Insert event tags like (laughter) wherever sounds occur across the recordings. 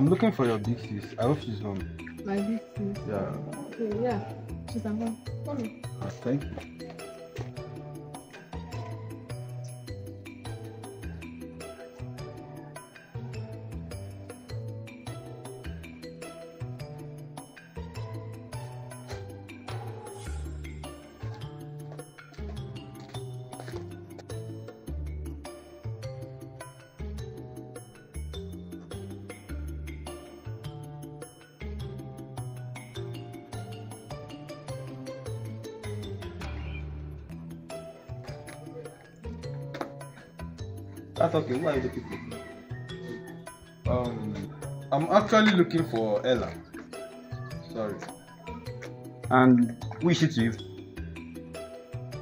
I'm looking for your big sis. I hope she's home. My big sis. Yeah. Okay, yeah. She's at home. Uh, thank you. That's okay. Who are you looking for? Um, I'm actually looking for Ella. Sorry. And who is she to you?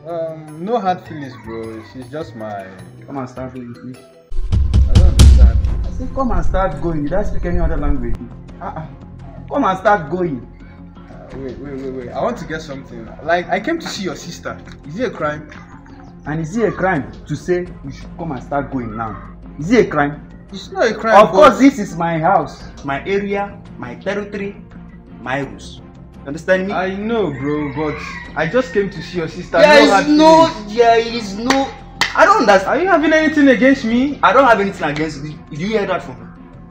Um, no hard feelings, bro. She's just my. Come and start going, please. I don't understand. I said, come and start going. You don't speak any other language. Uh-uh. Come and start going. Uh, wait, wait, wait, wait. I want to get something. Like, I came to see your sister. Is it a crime? And is it a crime to say you should come and start going now? Is it a crime? It's not a crime. of course, this is my house, my area, my territory, my rules. You understand me? I know, bro, but I just came to see your sister. there no is no, feelings. there is no. I don't understand. Are you having anything against me? I don't have anything against you. Did you hear that from me?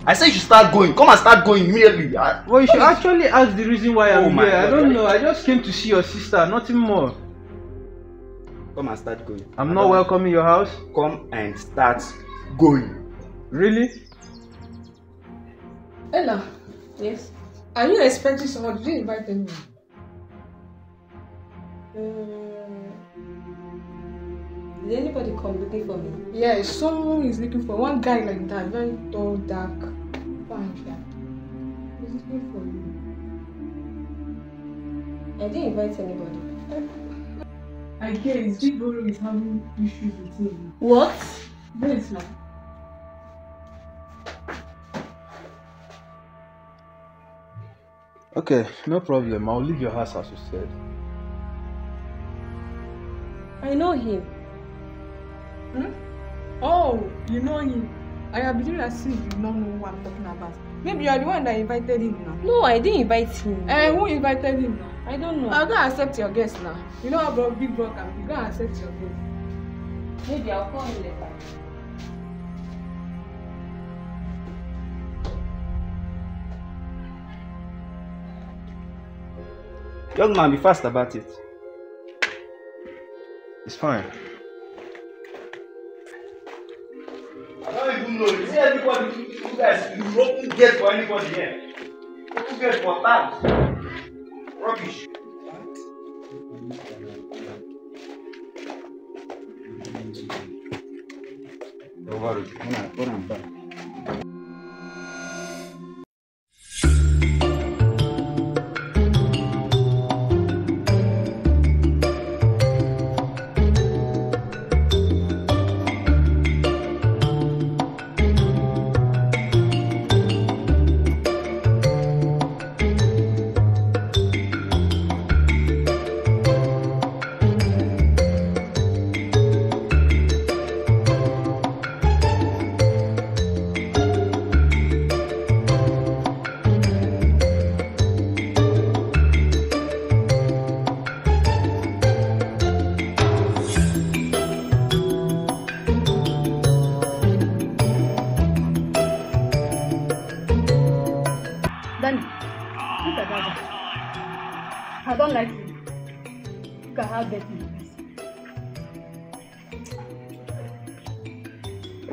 I said you should start going. Come and start going immediately. I, Well, you should actually ask the reason why Oh I'm here. I God. don't know. I just came to see your sister, nothing more. Come and start going. I'm not don't- welcome in your house. Come and start going. Really? Ella, Yes. are you expecting someone? Did you invite anyone? Mm. Did anybody come looking for me? Yeah, someone is looking for one guy like that, very tall, dark, fine guy. He's looking for you. I didn't invite anybody. I guess Big Boro is having issues with him. What? Wait now. Okay, no problem. I'll leave your house as you said. I know him. Hmm? Oh, you know him. I have believed as if you don't know what I'm talking about. Maybe you are the one that invited him now. No, I didn't invite him. Eh, who invited him now? I don't know. I'm gonna accept your guest now. You know how big bro can be. Gonna accept your guest. Maybe I'll call him later. Young man, be fast about it. It's fine. I don't even know. You see everybody, you guys, you open gate for anybody here. Open gate for tags. O que é rubbish. Dobar, ona, ona, ona.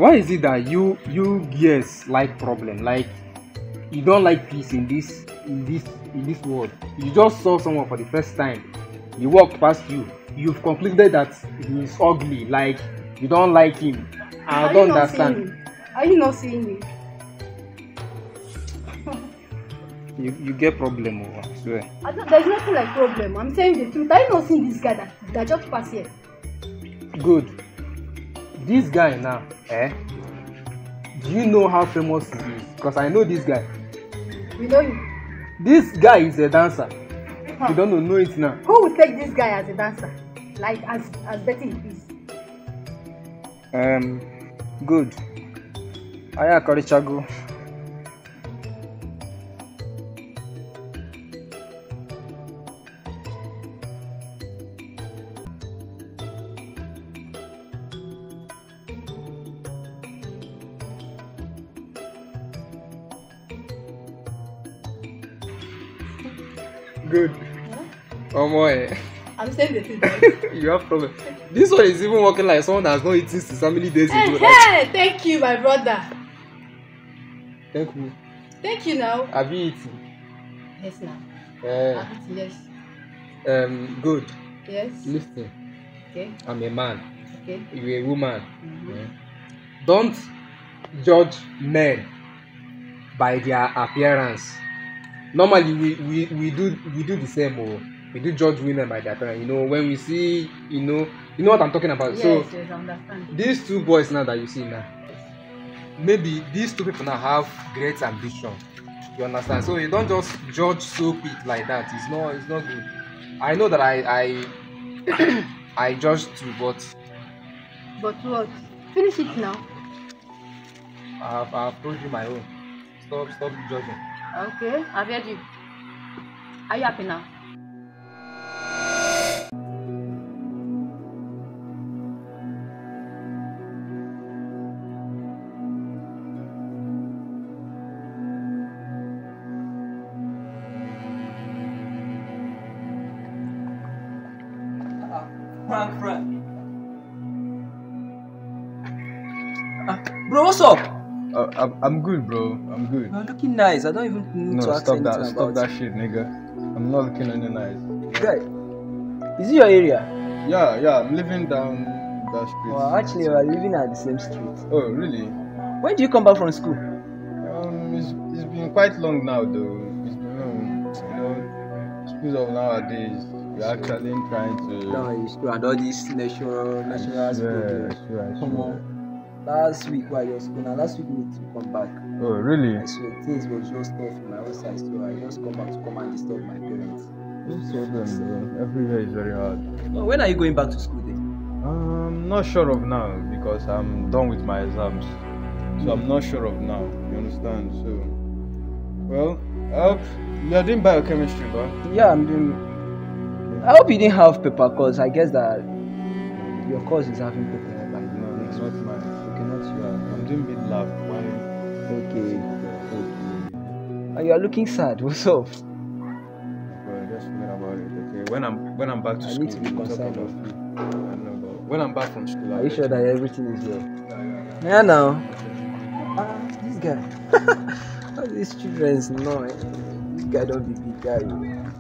Why is it that you you yes like problem like you don't like peace in this in this in this world you just saw someone for the first time he walked past you you've concluded that he is ugly like you don't like him i Are don't understand? Are you not seeing me? you you get problem oh, i swear I don't, there's nothing like problem. I'm saying the truth. Are you not seeing this guy that, that just passed here? good this guy now eh do you know how famous he is because i know this guy You know you. this guy is a dancer Huh. you don't know know it now Who will take this guy as a dancer? Like as as Betty he is. Um, good. Aya Good. Oh boy, I'm saying the thing. (laughs) you have problem. This one is even working like someone that has not eaten since how many days ago. hey, Like, hey, thank you, my brother. thank you. Thank you now. Have you eaten? Yes, now. Uh, I've eaten, yes. um, good. Yes. Listen, Okay. I'm a man. Okay. You're a woman. Mhm. Yeah. Don't judge men by their appearance. Normally, we, we, we do we do the same. Oh, we do judge women by their appearance. You know, when we see, you know, you know what I'm talking about. Yes, so yes, I understand. these two boys now that you see now, maybe these two people now have great ambition. You understand? So you don't just judge so quick like that. It's not it's not good. I know that I I (coughs) I judge too, but But what? Finish it now. I've, I've told you my own. Stop, stop judging. Ok, I'm ready. Are you happy bro, what's up? Uh, I'm, I'm good, bro. I'm good. You're looking nice. I don't even need to No, ask stop anything that. Stop that shit, nigga. I'm not looking any nice. Guy, is it your area? Yeah, yeah. I'm living down that street. Well, actually, we're living at the same street. Oh, really? When do you come back from school? Um, it's, it's been quite long now, though. It's been, um, you know, schools of nowadays. We're actually trying to. No, it's true. And all these natural, natural yeah, problems. sure, Come sure. on. Last week while you're school, now last week we need to come back. Oh, really? I swear things was just tough from my own side, so I just come back to come and disturb my parents. No problem, bro. Everywhere is very hard. Oh, when are you going back to school then? I'm not sure of now because I'm done with my exams. So I'm not sure of now. You understand? So, well, I you're doing biochemistry, bro. Yeah, I'm doing. I hope you didn't have paper, cause I guess that your course is having paper by No, the next not mine. Not you. I'm doing mid lab. Why? Okay. okay. And you are looking sad. (laughs) What's up? Bro, just forget about it. Okay. When I'm when I'm back to I school, need to be concerned of it. I know, but when I'm back from school, I'll Are you sure know. that everything is well? Yeah, yeah, yeah. Yeah, now. Ah, this guy. (laughs) All these children's no. eh. This guy don't be big guy. oh. Yeah,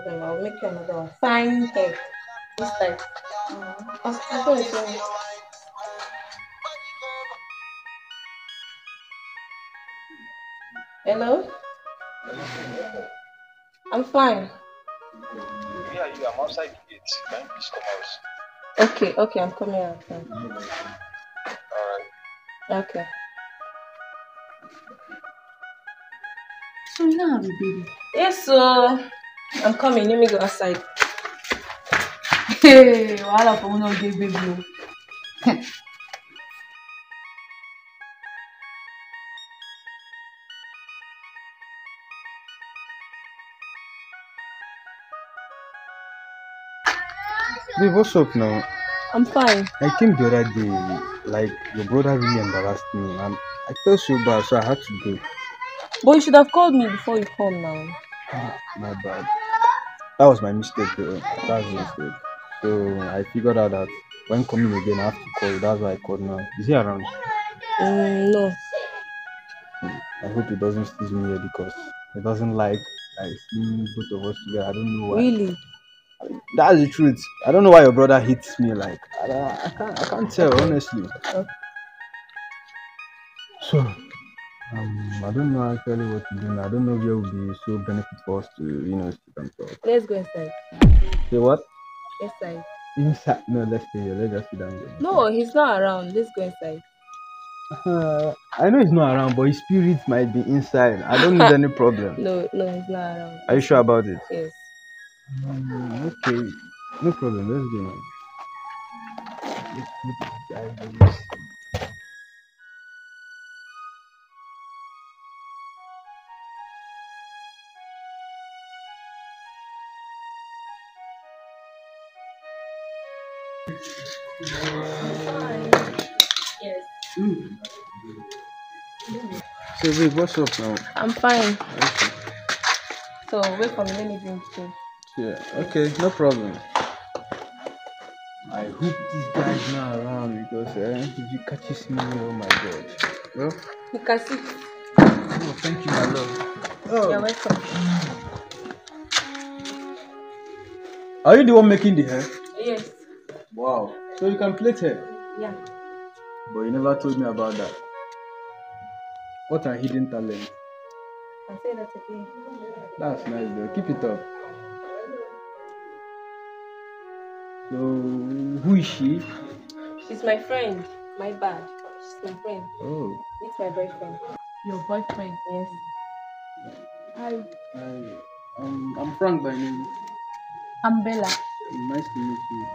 problem. I'll make you another one. Fine hair. This type. I'll start with you. Hello? I'm fine. Yeah, you. I'm outside the gate. Can you please come out? Okay, okay, I'm coming out now. Alright. Okay. So you now have a baby. Yes, so I'm coming. Let me go outside. Hey, wahala for una get baby o. Babe, what's up now? I'm fine. I came the other day, like your brother really embarrassed me, and I felt so bad, so I had to go. But you should have called me before you come now. Ah, my bad. That was my mistake, though. That was my mistake. So I figured out that when coming again, I have to call. That's why I called now. Is he around? Mm, no. I hope he doesn't sees me here because he doesn't like like seeing both of us together. I don't know why. Really? That's the truth. I don't know why your brother hits me. Like I, I can't I can't tell honestly. So um I don't know actually what to do. now. I don't know where would be so benefit for us to you know speak and talk. Let's go inside. Say what? Inside. Inside? No, let's stay here. Let's just sit down here. No, he's not around. Let's go inside. Uh, I know he's not around, but his spirit might be inside. I don't need any (laughs) problem. No, no, he's not around. Are you sure about it? Yes. Um, okay, no problem. Let's go. now. Let's put the guy Yes. So, babe, what's up now? I'm fine. So wait for me. Let me drink tea. Yeah, okay, no problem. I hope this guy's not around because uh, if he catches me, oh my god. Well, You can sit. oh, thank you, my love. You're Oh, welcome. are you the one making the hair? Yes. Wow. So you can plait hair, Yeah. but you never told me about that. What a hidden talent. I say that again. That's nice though. Keep it up. So who is she? She's my friend. My bad. She's my friend. Oh, It's my boyfriend. Your boyfriend. Yes. Hi. I, um, I'm Frank by name. I'm Bella. Nice to meet you.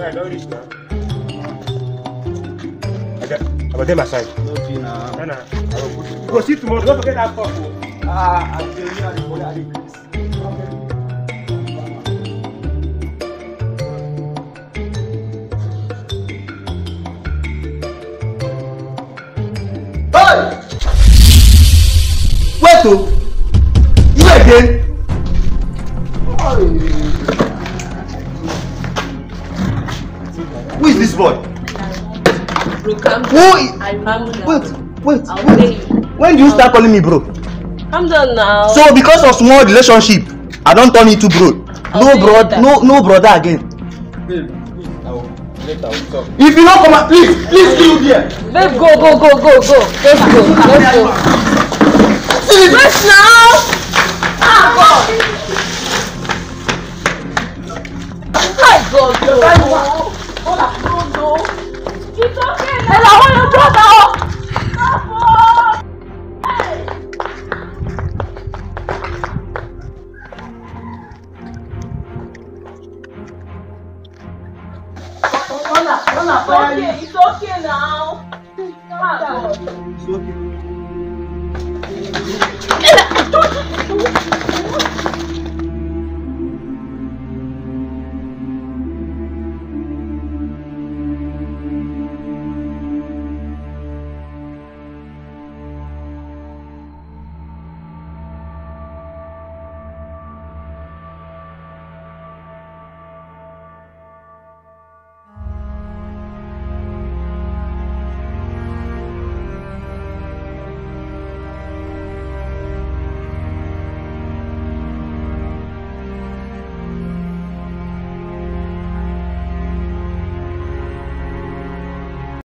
Right, no reach I will my side. Go see tomorrow. Don't forget that cup. Ah, I'm telling you, I will go. Wait, oh. Calm down. Wait, wait, I'll tell wait. you. When do you start calling me bro? Calm down now. So because of small relationship, I don't turn into bro. I'll No bro, no no brother again. Babe, please, I will, later I will talk. If you don't come out, please, please leave here. Babe, go, go, go, go, go. Let's go. Let's go. Wait now. Ah, God. My God, no. No, no. It's okay want your brother.